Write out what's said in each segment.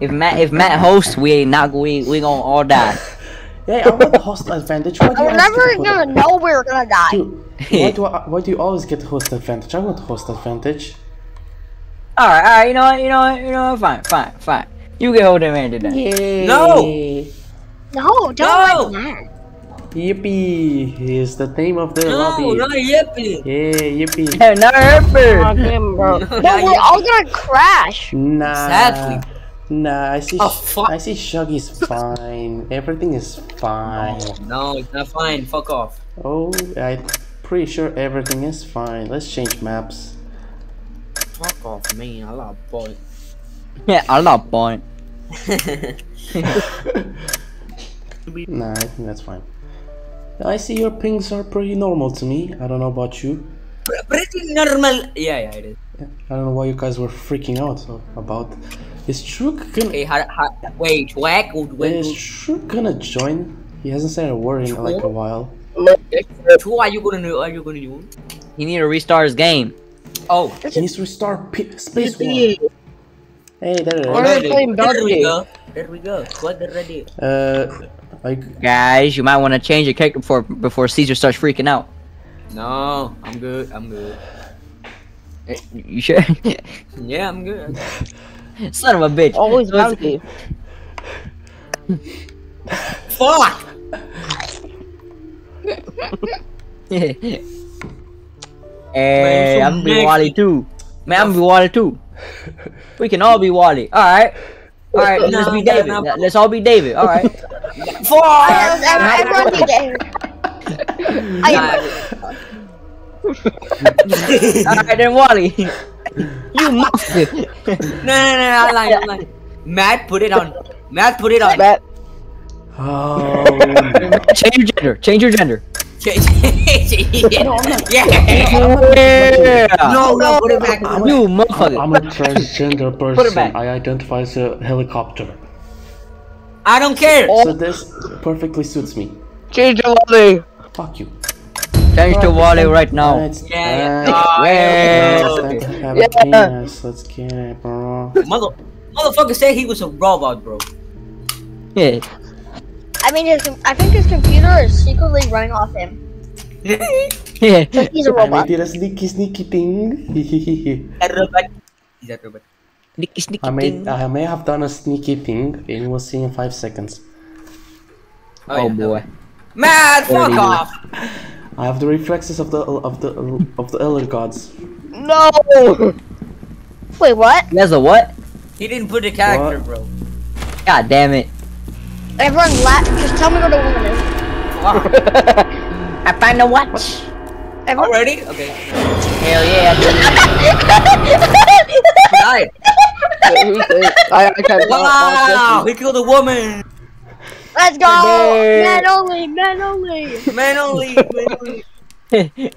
If Matt if Matt hosts, we ain't not we we gonna all die. Hey, I want the host advantage. Why do you We're never get gonna know we're gonna die. Dude, why do I, why do you always get the host advantage? I want the host advantage. All right, all right. You know what? You know what? You know what? Fine, fine, fine. You get hold of man today. Yay! No! No, don't No. like that. Yippee! Is the name of the No, lobby. not yippee. Yeah, yippee. Hey, not her. Fuck him, bro. No, No, not we're yippee. all gonna crash. Nah. Sadly. Nah, I see. Oh, Sh- fuck. I see Shuggy's fine. Everything is fine. No, it's not fine. Fuck off. Oh, I'm pretty sure everything is fine. Let's change maps. Fuck off, man. I love boy. Yeah, I'm not point. Nah, I think that's fine. I see your pings are pretty normal to me. I don't know about you. Pretty normal. Yeah, yeah, it is. I don't know why you guys were freaking out so- about. Is Shrook gonna? Okay, how, how, wait, whack, Is wait, Shrook gonna join? He hasn't said a word in like a while. who are you gonna do? Are you gonna do? He need to restart his game. Oh, He needs to restart P- Space War. Hey, there it Or- is. playing There we go. There we go. What the ready? Uh, like, Guys, you might want to change your character before before Cesar starts freaking out. No, I'm good. I'm good. You sure? Yeah, I'm good. Son of a bitch. Always eh, So it's- bounty. Fuck! hey, I'm gonna be. Wally too. Man, I'm gonna be Wally too. We can all be Wally. All right. All right. No, let's be David. no. Let's all be David. All right. Fuck! Everyone be there. I all right then, Wally. You motherfucker. No, no, no, I lied, I lied. Matt, put it on. Matt, put it on. bet. oh, Change your gender. Change your gender. yeah. Yeah. No, no, put it back. You motherfucker. I'm a transgender person. I identify as a helicopter. I don't care. So this perfectly suits me. Change your body. Fuck you. Change to Wally right now. Let's, Yeah, yeah. Yeah. Oh, let's Yeah. Let's get it, bro. Mother, motherfucker said he was a robot, bro. Yeah. I mean, his, I think his computer is secretly running off him. Yeah. But he's a I robot. did a sneaky, sneaky thing. That robot. Is that robot? Sneaky, sneaky I may, thing. I may have done a sneaky thing, and we'll see in five seconds. Oh yeah. Oh, boy. Matt, fuck off. I have the reflexes of the of the of the elder gods. No. Wait, what? That's a what? He didn't put the character, What? bro. God damn it. Everyone, la- just tell me what the woman is. I find a watch. Everyone. Already? Okay. Hell yeah. Died. I, I can't. Wow, he killed a woman. Let's go! Hey. Men only, men only! Man only. Man only.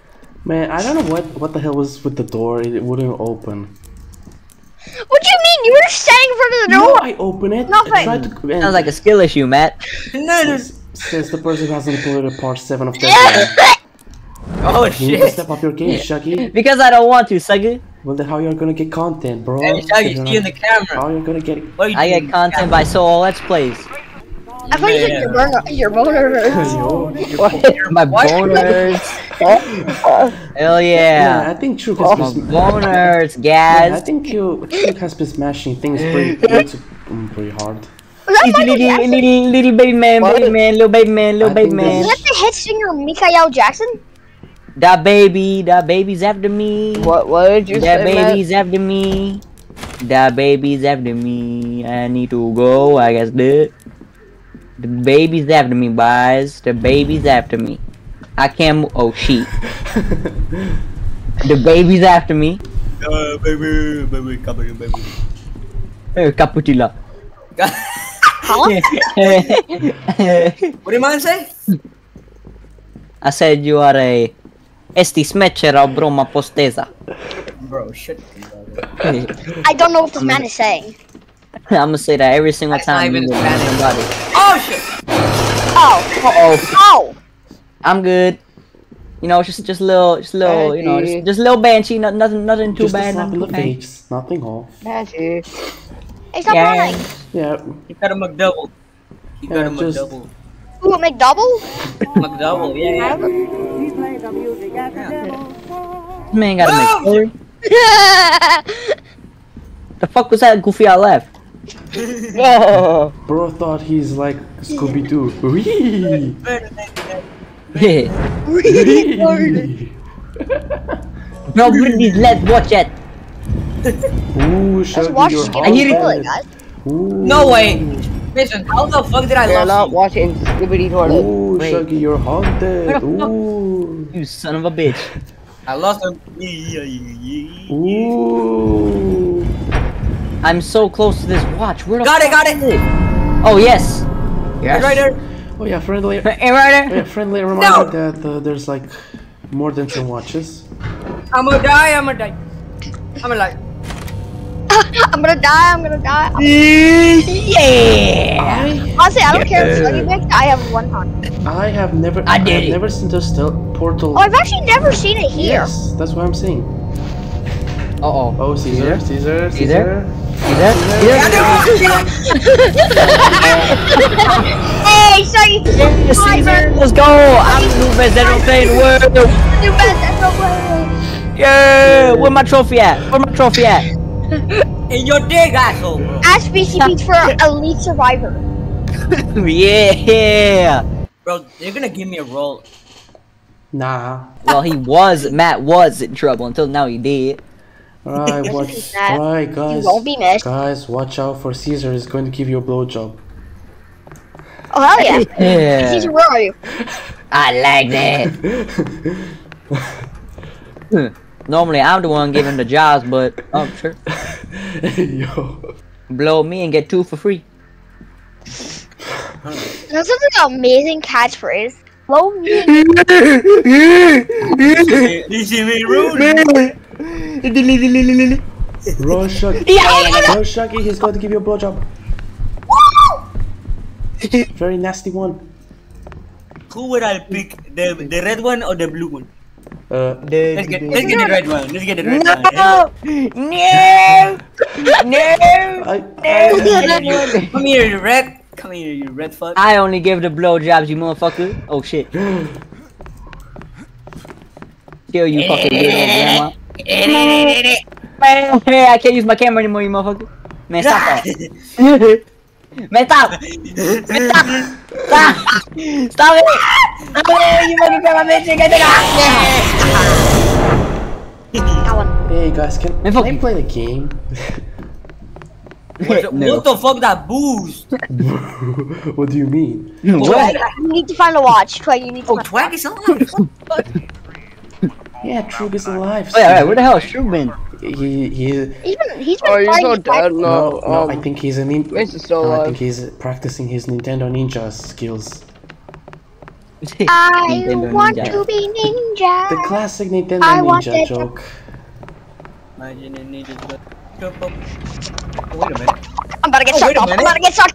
Man, I don't know what what the hell was with the door. It wouldn't open. What do you mean? You were standing in front of the door. No, door! I open it. Nothing. I tried to. And Sounds like a skill issue, Matt. No, no. says, says the person who hasn't completed part seven of that game. Oh You need to shit. step up your game, Shuggy. Because I don't want to, Shuggy. Well, then how you're gonna get content, bro? Hey, Shuggy, You're see in the camera. How you gonna get it? What are you I get content by solo let's plays. I thought you said your burner, your boner. Yo. My What? boners. Hell Yeah, yeah. I think True My has been. boners, Yeah, I gas. think you True has been smashing things pretty pretty, mm, pretty hard. Little, little, little, little baby man, baby man, little baby man, little I baby man. Is that the hit singer Michael Jackson? That baby, that baby's after me. What, what did you That baby's after me. That baby's after me. I need to go. I guess the the baby's after me, boys. The baby's after me. I can't. Mo- oh shit. The baby's after me. Uh, baby, baby, come here, baby. Eh, Caputila. What did man say? I said you are a esti smecera broma posteza. Bro, shit. I don't know what this man is saying. I'm gonna say that every single That's not time. even you meet somebody. Oh shit. Oh, Uh-oh. oh! I'm good. You know, just just a little, just a little, you know, just, just a little banshee, not, nothing, nothing too Just a bad. slap in Nothing the too bad. face, nothing off. Hey, stop Yeah. running! Yeah, You got a McDouble. You got Yeah, a just- McDouble. Ooh, McDouble? McDouble, yeah, yeah. This man got a McFlurry. The fuck was that goofy I left? Bro thought he's like Scooby Doo. Wee! Yeah. Wee! No, please, let's watch it. Ooh, Let's watch you're Skip I hear it. Toilet, guys. Ooh. No way. Listen, how the fuck did I we are lose not you? watching Scooby Toilet. Ooh, Wait. Shuggy, you're haunted. Where Ooh. You son of a bitch. I lost him. Ooh. I'm so close to this watch. Where the Got it, got is it. Oh yes. Yes. Right there. Oh yeah, friendly. Hey, right Yeah, friendly reminder that uh, there's like more than 10 watches. I'm gonna die, I'm gonna die. I'm gonna die. I'm gonna die, I'm gonna die. Yeah. I Honestly, I don't care if Shuggy makes I have one hand. I have never I did have it. never seen the stealth portal. Oh, I've actually never seen it here. Yes, that's what I'm saying. Uh oh. Oh, Cesar, Cesar, Cesar? Cesar. See that? Hey, Shuggy! Yeah, Cesar, let's go! I'm the new best entertainer in the world! New best ever. Yeah! Where my trophy at? Where my trophy at? In your dick, asshole, bro. Ask BCP for Elite Survivor. yeah! Bro, they're gonna give me a roll. Nah. Well, he was, Matt was in trouble until now he did. Alright, watch. He's not. Alright, You guys. won't be missed. Guys, watch out for Cesar. He's going to give you a blowjob. Oh, hell yeah. Yeah. Cesar, where are you? I like that. Normally I'm the one giving the jobs, but oh sure. Yo. Blow me and get two for free. That's such an amazing catchphrase. Blow me. You see me rude? Rorschach. Yeah. Rorschach, he's going to give you a blowjob. Very nasty one. Who would I pick? The the red one or the blue one? Uh, Let's get let's get the red one. Let's get the red No! one. No! No! I, Come here, you red. Come here, you red fuck. I only give the blowjobs, you motherfucker. Oh shit. Kill you fucking weirdo grandma. Man, hey, I can't use my camera anymore, you motherfucker. Man, stop that. Man, stop! Man, stop! Stop! Stop it! Stop it! You fucking grab my bitch, you get the That one. hey guys, can, Man, can I you. play the game? What, the, No. what the fuck that boost? what do you mean? What? You need to find a watch. Twig, you need to Oh, find twag is alive. Yeah, Trewg is alive. Wait, alright, where the hell is Shrew been? He, he, He's he's been Oh, you're fighting so dead. no, No, no, um, I think he's a nin- Mace no, I think he's practicing his Nintendo Ninja skills. I Nintendo want Ninja. to be ninja. The classic Nintendo I Ninja joke. Imagine a ninja just- Jump up. Oh, wait a minute. I'm about to get Oh, wait sucked a off. I'm minute. about to get shot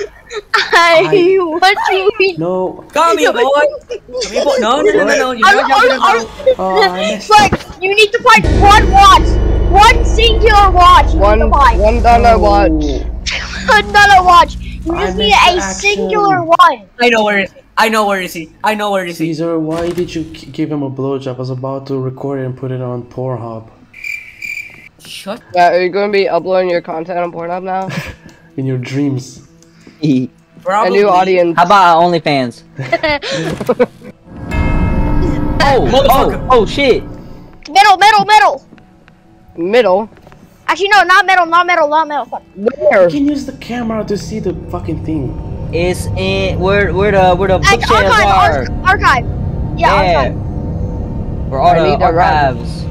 off. Holy shit. I want to be. no. Come here, boy. Come here, boy. No, no, no, no, no. You're I'm, not jumping I'm, about. Oh, I missed Like, you need to find one watch. One singular watch. You one need to find. one dollar watch. Another watch. You I just need a action. singular one. I know where he. I know where is he. I know where is he. Cesar, why did you give him a blowjob? I was about to record it and put it on Pornhub. Shut Yeah, are you gonna be uploading your content on Pornhub now? In your dreams. A Probably. new audience. How about OnlyFans? oh, oh, oh shit! Middle, middle, middle. Middle. Actually, no, not middle, not middle, not middle. Fuck. Where? You can use the camera to see the fucking thing. It's in where where the where the Like bookshelves archive, are. arch- archive. Yeah, archive. Where all I the need to run. archives.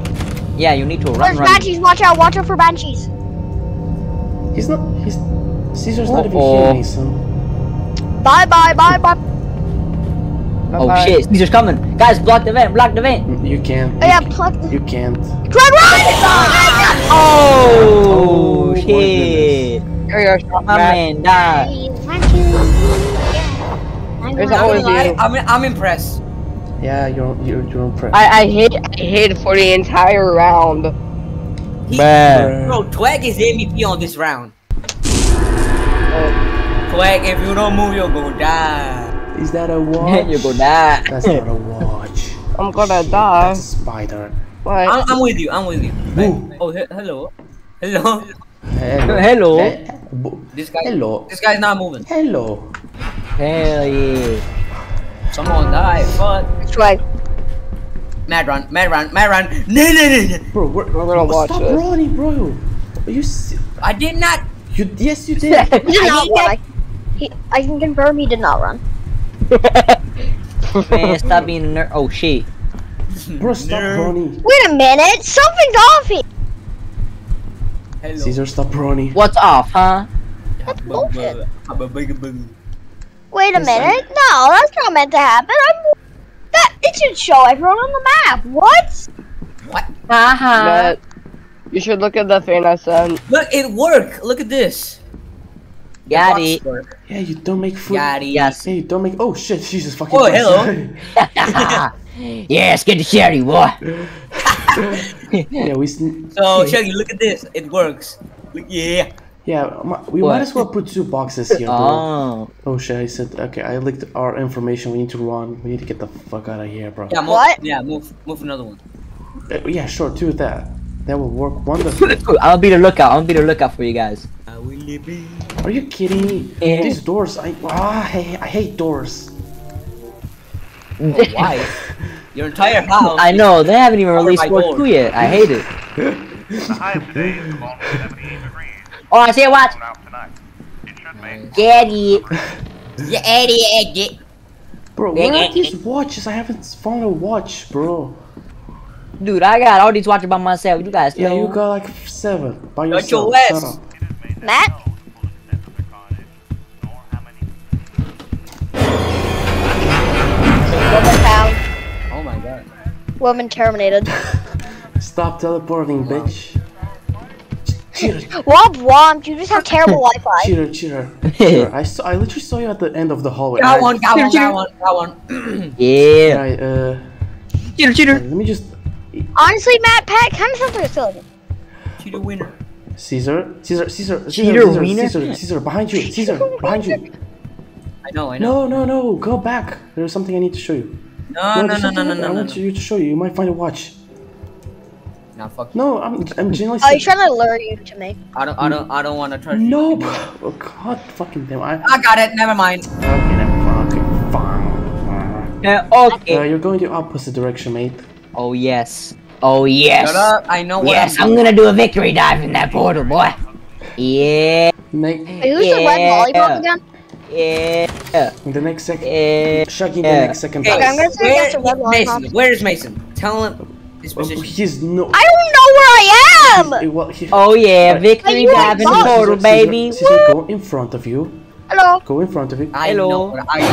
Yeah, you need to run, Where's run. banshees? Watch out! Watch out for banshees. He's not. He's. Cesar's not even Uh-oh. here, Mason. Bye, bye, bye, bye. Oh Bye-bye. shit, Cesar's coming. Guys, block the vent, block the vent. You can't. Oh yeah, pluck. Run, You can't. run! Oh, Oh, my shit. There you are, shot My back. man died. There's I'm, always you. I'm, I'm impressed. Yeah, you're you're you're impressed. I, I hid I hid for the entire round. He- Bruh. Bro, Twag is MVP on this round. Oh. Twag, if you don't move, you're gonna die. Is that a watch? you go die. That's not a watch. I'm gonna die. That's a spider. What? I'm, I'm with you. I'm with you. Ooh. Oh, he- hello, hello. Hello. Hello. This guy. Hello. This guy's not moving. Hello. Hell yeah. Someone die. Fuck. Swag. Mad run. Mad run. Mad run. No, no, no, no. Bro, we're, We're gonna watch Stop this. running, bro. Are you se- I did not. You yes, you did. He did I not need run. that- I, he, I can confirm he did not run. Man, stop being a nerd. Oh shit. Bro, stop No. running. Wait a minute, something's off here. Hello. Cesar, stop running. What's off, huh? That's bullshit. bullshit. Wait a minute, no, that's not meant to happen. I'm, that it should show everyone on the map. What? What? Uh-huh. Haha. Matt, you should look at the thing I sent. Look, it worked. Look at this. Got it. work. Yeah, you don't make food. Got it. Yes. Hey, don't make. Oh shit, Jesus fucking. Oh, Christ. hello. yes, get the sherry, boy. yeah, we. sn- So, Shuggy, look at this. It works. Look, yeah. Yeah, we What? might as well put two boxes here, bro. Oh. Oh shit, I said. Okay, I licked our information. We need to run. We need to get the fuck out of here, bro. Yeah, move, What? Yeah, move, move another one. Uh, yeah, sure, do that. That will work wonderfully. I'll be the lookout. I'll be the lookout for you guys. I will be. Are you kidding me? Yeah. These doors, I ah, I, I hate doors. Why? Your entire house. I know they haven't even released by War 2 yet. I hate it. The high of today is about 78. Oh, I see a watch. Going out tonight. It Get it. Yeah, idiot. Bro, where are these watches? I haven't found a watch, bro. Dude, I got all these watches by myself. You guys Yeah, know. you got like seven by yourself. your. Shut up. Matt? Woman terminated. Stop teleporting, bitch. Cheater, Womp womp, you just have terrible Wi-Fi. cheater, cheater. cheater. I saw, I literally saw you at the end of the hallway. Got I- one, got one, got one, got one. Yeah. Right, uh, Cheater, cheater. let me just. Honestly, Matt, Pat kind of sounds like a skeleton. To the winner. Cesar, Cesar, Cesar, Cesar, Cheater, Cesar, wiener? Cesar, Cesar, behind you, Cesar, behind you. I know, I know. No, no, no, go back. There's something I need to show you. No, no, there's no, no, something no, I no, no. want you to show you. You might find a watch. Nah, fuck you. No, I'm, I'm genuinely. Oh, he's trying to lure you to me. I don't, I don't, I don't want to trust No, you. bro. Oh, God fucking damn. I, I got it. Never mind. okay, never mind. Okay, fine. Yeah, Uh, okay. you're going the opposite direction, mate. Oh, yes. Oh, yes. Shut up. I know what Yes, I'm I'm gonna do a victory dive in that portal, boy. Yeah. Make Wait, who's the red Yeah. lollipop again? Yeah. In the next second. Yeah. Shuggy in the next second. Okay, Okay, I'm gonna say that's a red Mason, lollipop. where is Mason? Tell him his Oh, position. he's no. I don't know where I am! Eh, well, he- Oh, yeah. Alright. Victory you dive in the portal, baby. Cesar, Cesar, go in front of you. Hello? Go in front of you. I Hello. know. I know.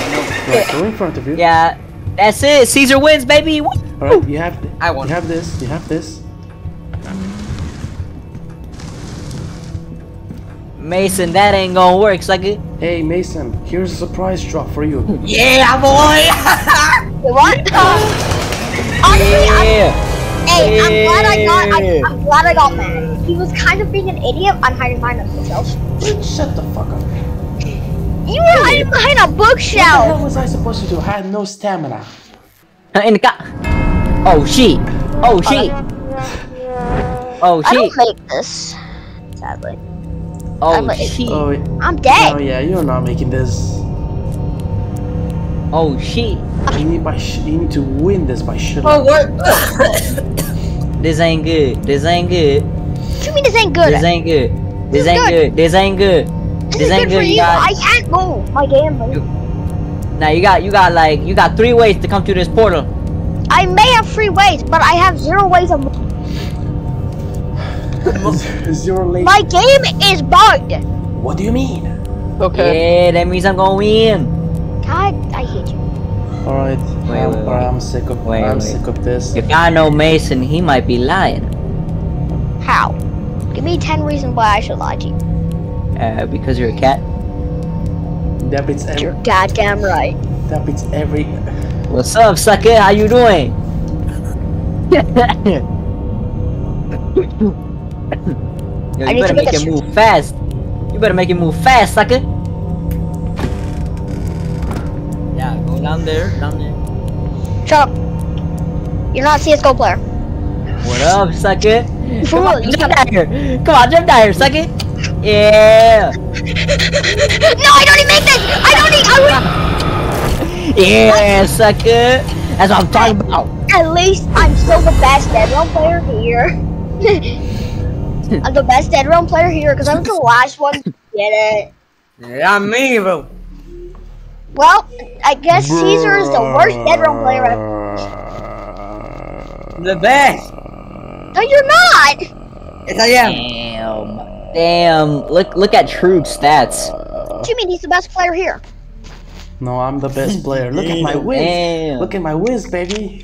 I know. Right, go in front of you. Yeah. That's it. Cesar wins, baby. Woo. All right, you have. I won. You have this. You have this. Mason, that ain't gonna work, sucker. Hey Mason, here's a surprise drop for you. Yeah, boy. Wait, what? Honestly, I'm, Yeah. hey, I'm glad I got, I, I'm glad I got mad. He was kind of being an idiot. I'm hiding behind a bookshelf. Shut the fuck up. You were hiding behind a bookshelf. What the hell was I supposed to do? I had no stamina. Uh, in the car. Oh, shit. Oh, shit. Uh, oh, I don't shit. make this, sadly. Oh, I'm like- shit. Oh. I'm dead. oh yeah, you're not making this. Oh, shit. You need by sh- you need to win this by shit. oh, what? This ain't good. This ain't good. What you mean this ain't good? This ain't good. This This ain't good. good. This ain't good. This this ain't good for good, you you. guys. I can't go. My game. Now you got you got like you got three ways to come through this portal. I may have three ways, but I have zero ways of. Zero late. My game is bugged. What do you mean? Okay. Yeah, that means I'm gonna win. God, I hate you. All right. Wait, I'm, wait, wait. I'm sick of. Wait, I'm wait. sick of this. If I know Mason, he might be lying. How? Give me ten reasons why I should lie to you. Uh, because you're a cat. That beats every. You're goddamn right. That beats every. What's up, sucker? How you doing? Yo, I you need better make make it sh- move fast. You better make it move fast, sucker. Yeah, go down there, down there. Shut up. You're not a CSGO player. What up, sucker? Come on, jump down here. Come on, jump down here, sucker. Yeah. No, I don't even make this! I don't need- I would- Yeah, sucker. That's what I'm talking about. At least I'm still the best Dead Realm player here. I'm the best Dead Realm player here because I'm the last one to get it. Yeah, me, bro. Well, I guess Cesar is the worst Dead Realm player ever. The best. No, you're not! Yes, I am. Damn. Damn. Look look at True stats. What do you mean he's the best player here? No, I'm the best player. Look at my whiz. Damn. Look at my whiz, baby.